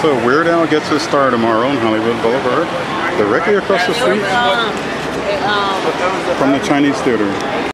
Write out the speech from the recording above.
So Weird Al gets his star tomorrow on Hollywood Boulevard, directly across the street from the Chinese Theater.